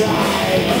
Die.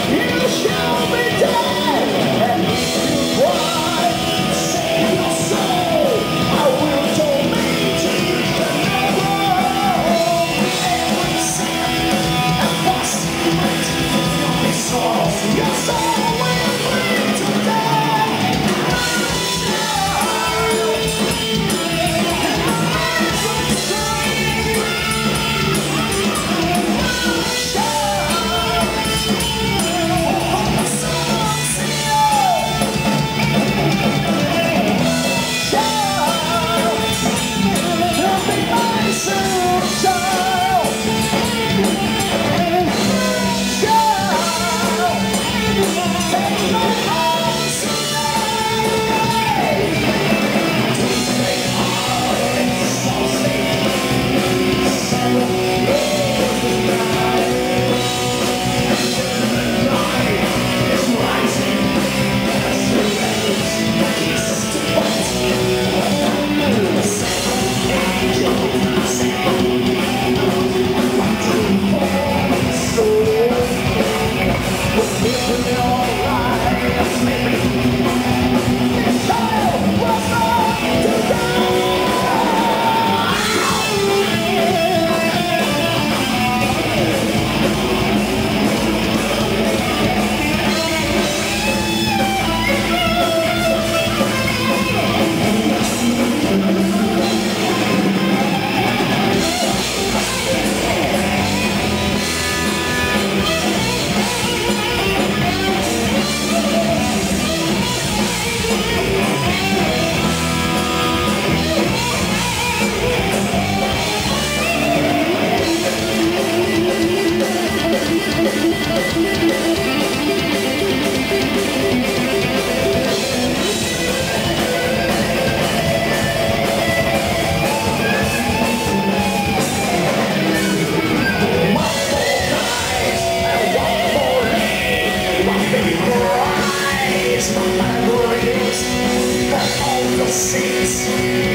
Deus.